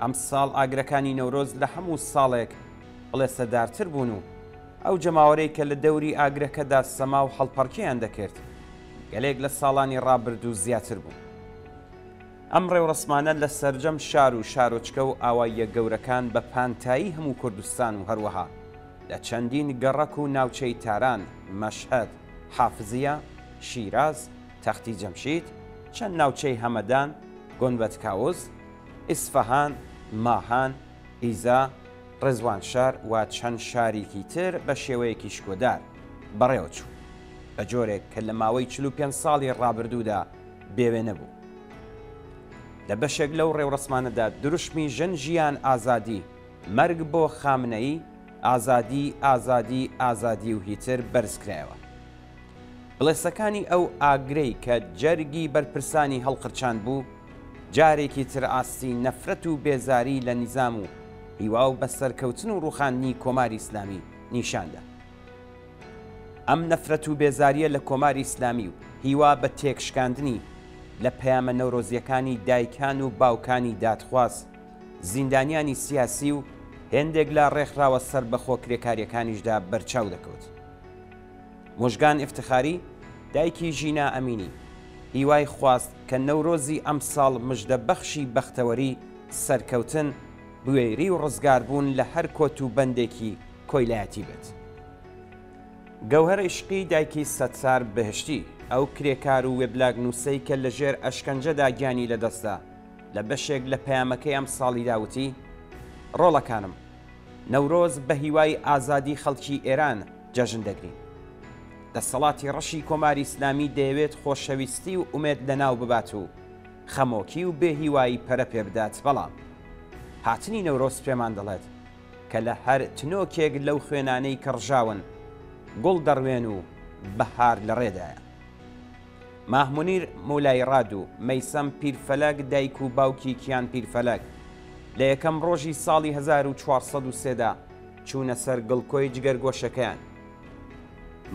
ئەمساڵ ئاگرەکانی نەورۆز لە هەموو ساڵێک بڵێسەدارتر بوون و ئەو جەماوەرەی کە لە دەوری ئاگرەکەدا سەما و هەڵپەڕکێیان دەکرد گەلێک لە ساڵانی ڕابردوو زیاتر بوو. ئەم ڕێوڕەسمانە لە سەرجەم شار و شارۆچکە و ئاواییە گەورەکان بە پانتایی هەموو کوردستان و هەروەها لە چەندین گەڕەک و ناوچەی تاران، مەشهەد، حافزیە، شیراز، تەختی جەمشید، چەند ناوچەی هەمەدان، گۆنبەدکاوز، ئیسفەهان، ماهان، ئیزا، ڕێزوانشار و چەند شاریکی تر بە شێوەیەکی شکۆدار بەڕێوە چوو، بە جۆرێک کە لە ماوەی چل و پێنج ساڵی ڕابردوودا بێوێنە بوو. لە بەشێک لەو ڕێوڕەسمانەدا دروشمی ژن ژیان ئازادی، مەرگ بۆ خامنەیی، ئازادی، ئازادی، ئازادی و هیتر بەرز کرایەوە. بڵێسەکانی ئەو ئاگرەی کە جەرگی بەرپرسانی هەڵقرچاندبوو، جارێکی تر ئاستی نەفرەت و بێزاری لە نیزام و هیوا و بە سەرکەوتن و ڕووخاندنی کۆماری ئیسلامی نیشان دا. ئەم نەفرەت و بێزارییە لە کۆماری ئیسلامی و هیوا بە تێکشکاندنی لە پەیامە نەورۆزییەکانی دایکان و باوکانی دادخواز، زیندانیانی سیاسی و هێندێک لە ڕێکخراوە سەربەخۆ کرێکارییەکانیشدا بەرچاو دەکەوت. موژگان ئیفتخاری، دایکی ژینا ئەمینی، هیوای خواست کە نەورۆزی ئەمساڵ مژدە بەخشی بەختەوەری، سەرکەوتن، بوێری و ڕزگاربوون لە هەر کۆت و بەندێکی کۆیلایەتی بێت. گەوهەر ئیشقی، دایکی سەتار بهشتی، ئەو کرێکار و وێبلاگ نووسەی کە لە ژێر ئەشکەنجەدا گیانی لە دەست دا، لە بەشێک لە پەیامەکەی ئەمساڵیدا وتی، ڕۆڵەکانم، نەورۆز بە هیوای ئازادی خەڵکی ئێران، جەژن دەگرین. دەسەڵاتی ڕەشی کۆماری ئیسلامی دەیەوێت خۆشەویستی و ئومێد لەناو ببات و خەمۆکی و بێ هیوایی پەرە پێ بدات بەڵام هاتنی نەورۆز پێمان دەڵێت کە لە هەر تنۆکێک لەو خوێنانەی کە ڕژاون گوڵ دەڕوێن و بەهار لە ڕێدایە. ماه منیر مولای راد و میسم پیرفەلەک دایک و باوکی کیان پیرفەلەک لە یەکەم ڕۆژی ساڵی هەزار و چوار سەد و سێ دا، چوونە سەر گڵکۆی جگەرگۆشەکەیان.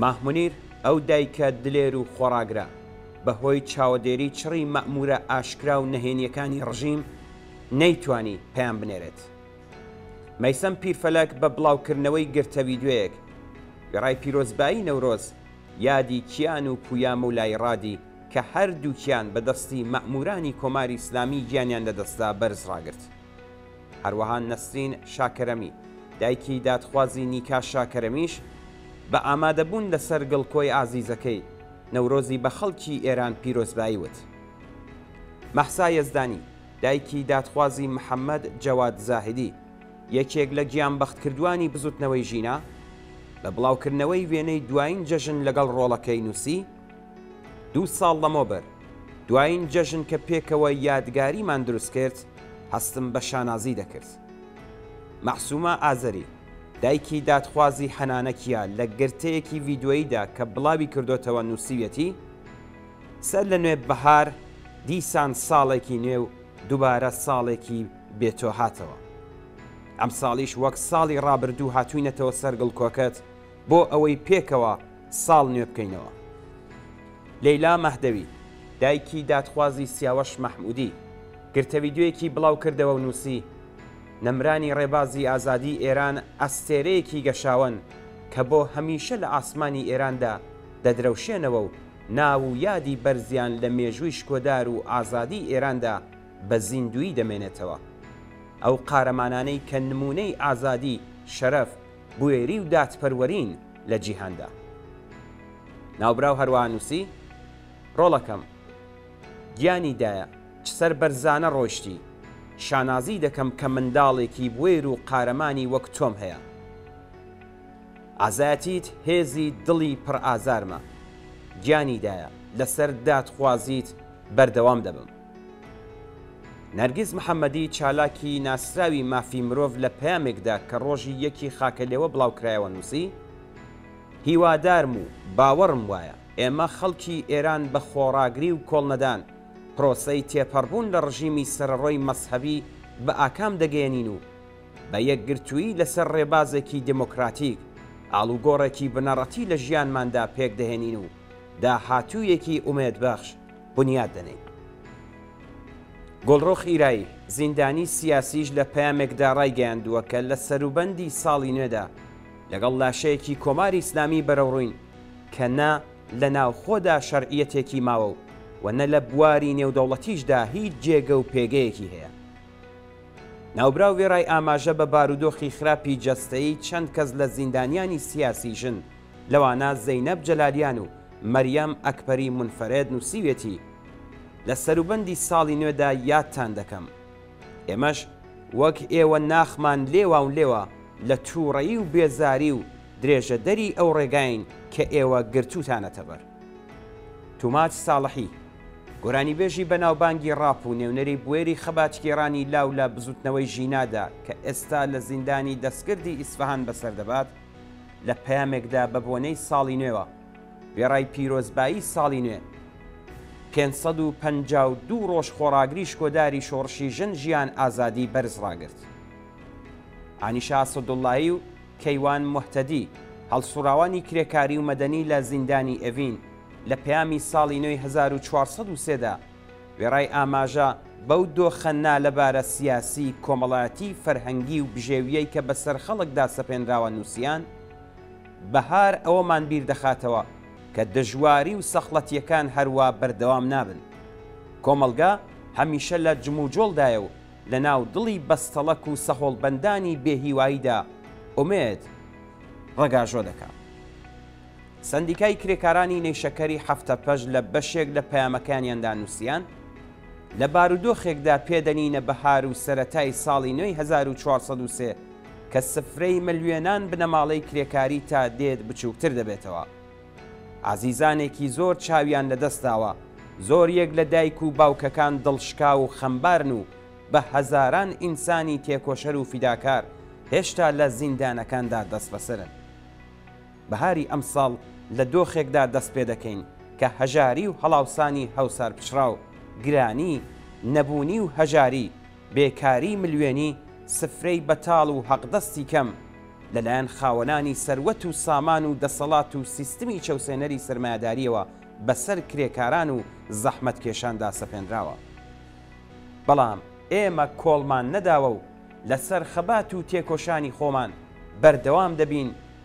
ماه منیر، ئەو دایکە دلێر و خۆڕاگرە، بە هۆی چاوەدێری چڕی مەئموورە ئاشکرا و نەهێنییەکانی ڕژیم، نەیتوانی پەیام بنێرێت. مەیسەم پیرفەلەک بە بڵاوکردنەوەی گرتەویدوێیەک، وێڕای پیرۆزبایی نەورۆز، یادی کیان و پوویا مولایی ڕادی کە هەردووکیان بە دەستی مەئموورانی کۆماری ئیسلامی گیانیان لە دەستدا بەرز ڕاگرت. هەروەها نەسرین شاکەرەمی، دایکی دادخوازی نیکا شاکەرەمیش، بە ئامادەبوون لەسەر گڵکۆی ئازیزەکەی، نەورۆزی بە خەڵکی ئێران پیرۆزبایی وت. مەهسا یەزدانی، دایکی دادخوازی محەممەد جەواد زاهدی، یەکێک لە گیانبەختکردووانی بزووتنەوەی ژینا، بە بڵاوکردنەوەی وێنەی دوایین جەژن لەگەڵ ڕۆڵەکەی نووسی، دوو ساڵ لەمەوبەر، دوایین جەژن کە پێکەوە یادگاریمان دروست کرد، هەستم بە شانازی دەکرد. مەعسوومە ئازەری، دایکی دادخوازی حەنانە کیا لە گرتەیەکی ڤیدیۆییدا کە بڵاوی کردۆتەوە نووسیویەتی، سەر لە نوێ بەهار، دیسان ساڵێکی نوێ و دووبارە ساڵێکی بێ تۆ هاتەوە. ئەمساڵیش وەک ساڵی ڕابردوو هاتووینەتەوە سەر گڵکۆکەت بۆ ئەوەی پێکەوە، ساڵ نوێ بکەینەوە. لەیلا مەهدەوی، دایکی دادخوازی سیاوەش مەحموودی، گرتەڤیدیۆیەکی بڵاوکردەوە و نووسی، نەمرانی ڕێبازی ئازادیی ئێران ئەستێرەیەکی گەشاوەن کە بۆ هەمیشە لە ئاسمانی ئێراندا دەدرەوشێنەوە و ناو و یادی بەرزیان لە مێژووی شکۆدار و ئازادیی ئێراندا بە زیندوویی دەمێنێتەوە. ئەو قارەمانانەی کە نموونەی ئازادی، شەرەف، بوێری و دادپەروەریین، لە جیهاندا. ناوبراو هەروا نووسی، ڕۆڵەکەم گیانی دایە، چ سەربەرزانە ڕۆیشتی، شانازی دەکەم کە منداڵێکی بوێر و قارەمانی وەک تۆم هەیە. ئازایەتیت هێزی دڵی پڕ ئازارمە. گیانی دایە، لەسەر دادخوازیت بەردەوام دەبم. نەرگیز محەمەدی چالاکی ناسراوی مافی مرۆڤ لە پەیامێکدا کە ڕۆژی یەکی خاکەلێوە بڵاوکرایەوە نووسی، هیوادارم و باوەڕم وایە ئێمە خەڵکی ئێران بە خۆڕاگری و کۆڵنەدان پرۆسەی تێپەڕبوون لە ڕژیمی سەرەڕۆی مەزهەبی بە ئاکام دەگەیەنین و بە یەکگرتوویی لەسەر ڕێبازێکی دێمۆکڕاتیک ئاڵوگۆڕێکی بنەڕەتی لە ژیانماندا پێکدەهێنین و داهاتوویەکی ئومێدبەخش بنیات دەنێین. گوڵڕۆ خیرای، زیندانیی سیاسیش لە پەیامێکدا ڕایگەیاندووە کە لە سەروبەندی ساڵی نوێدا لەگەڵ لاشەیەکی کۆماری ئیسلامی بەرەوڕووین کە نە لە ناوخۆدا شەرعیەتێکی ماوە و و نە لە بواری نێودەوڵەتیشدا هیچ جێگە و پێگەیەکی هەیە. ناوبراو وێڕای ئاماژە بە بارودۆخی خراپی جەستەیی چەند کەس لە زیندانیانی سیاسی ژن، لەوانە زەینەب جەلالیان و مەریەم ئەکبەری مونفەرێد نووسیوێتی، لە سەروبەندی ساڵی نوێدا یادتان دەکەم. ئێمەش وەک ئێوە ناخمان لێواونلێوا لە تووڕەیی و بێزاری و درێژەدەری ئەو ڕێگاین کە ئێوە گرتووتانەتەبەر. توماج ساڵحی، گۆرانیبێژی بەناوبانگی ڕاپ و نێونەری بوێری خەباتگێڕانی لاو لە بزووتنەوەی ژینادا کە ئێستا لە زیندانی دەستکردی ئیسفەهان بەسەردەبات، لە پەیامێکدا بە بۆنەی ساڵی نوێوە وێڕای پیرۆزبایی ساڵی نوێ، پێنج سەد و پەنجا و دوو ڕۆژ خۆڕاگری شکۆداری شۆڕشی ژن ژیان ئازادی بەرز ڕاگرت. ئانیشە ئاسەدوڵڵایی و کەیوان موهتەدی، هەڵسوڕاوانی کرێکاری و مەدەنی لە زیندانی ئێڤین، لە پەیامی ساڵی نوێی هەزار و چوار سەد و سێ دا، وێڕای ئاماژە بەو دۆخە نالەبارە سیاسی، کۆمەڵایەتی، فەرهەنگی و بژێوییەی کە بەسەر خەڵکدا سەپێنراوە نووسیان، بەهار ئەوەمان بیر دەخاتەوە کە دژواری و سەخڵەتییەکان هەروا بەردەوام نابن. کۆمەڵگا هەمیشە لە جموجۆڵدایە و لە ناو دڵی بەستەڵەک و سەهۆڵبەندانی بێهیواییدا ئومێد ڕەگاژۆ دەکا. سەندیکای کرێکارانی نەیشەکەری حەفتەپەش لە بەشێک لە پەیامەکانیاندا نووسیان، لە بارودۆخێکدا پێدەنینە بەهار و سەرەتای ساڵی نوێی هەزار و چوار سەد و سێ کە سفرەی ملیۆنان بنەماڵەی کرێکاری تا دێت بچووکتر دەبێتەوە، ئازیزانێکی زۆر چاویان لەدەستداوە، زۆریەک لە دایک و باوکەکان دڵشکاو و خەمبارن و بە هەزاران ئینسانی تێکۆشەر و فیداکار هێشتا لە زیندانەکاندا دەستبەسەرن. بەهاری ئەمساڵ لە دۆخێکدا دەست پێ دەکەین کە هەژاری و هەڵاوسانی هەوسارپچڕاو، گرانی، نەبوونی و هەژاری، بێکاریی ملیۆنی، سفرەی بەتاڵ و حەقدەستی کەم، لەلایەن خاوەنانی سەروەت و سامان و دەسەڵات و سیستمی چەوسێنەری سەرمایەدارییەوە بەسەر کرێکاران و زەحمەتکێشاندا سەپێنراوە. بەڵام ئێمە کۆڵمان نەداوە و لەسەر خەبات و تێکۆشانی خۆمان بەردەوام دەبین